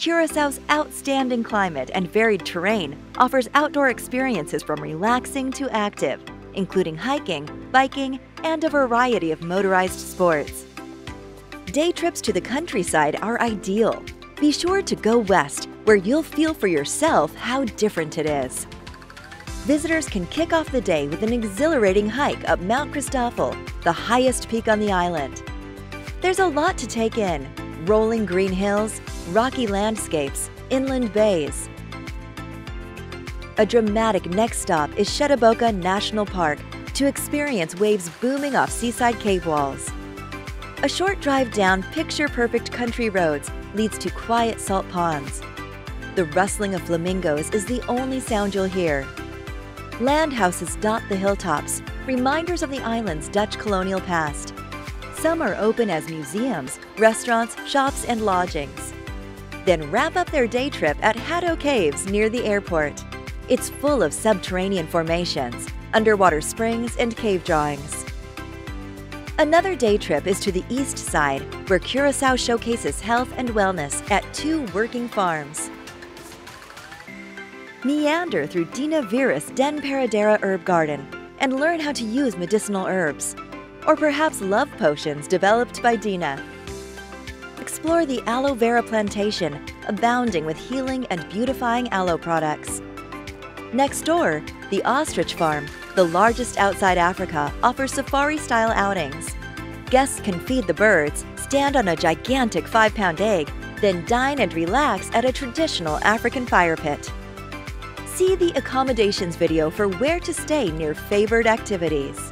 Curaçao's outstanding climate and varied terrain offers outdoor experiences from relaxing to active, including hiking, biking, and a variety of motorized sports. Day trips to the countryside are ideal. Be sure to go west, where you'll feel for yourself how different it is. Visitors can kick off the day with an exhilarating hike up Mount Christoffel, the highest peak on the island. There's a lot to take in rolling green hills, rocky landscapes, inland bays. A dramatic next stop is Shete Boka National Park to experience waves booming off seaside cave walls. A short drive down picture perfect country roads leads to quiet salt ponds. The rustling of flamingos is the only sound you'll hear. Land houses dot the hilltops, reminders of the island's Dutch colonial past. Some are open as museums, restaurants, shops, and lodgings. Then wrap up their day trip at Hato Caves near the airport. It's full of subterranean formations, underwater springs, and cave drawings. Another day trip is to the east side, where Curacao showcases health and wellness at two working farms. Meander through Dinah Veeris Den Paradera Herb Garden and learn how to use medicinal herbs or perhaps love potions developed by Dinah. Explore the aloe vera plantation, abounding with healing and beautifying aloe products. Next door, the ostrich farm, the largest outside Africa, offers safari style outings. Guests can feed the birds, stand on a gigantic five pound egg, then dine and relax at a traditional African fire pit. See the accommodations video for where to stay near favored activities.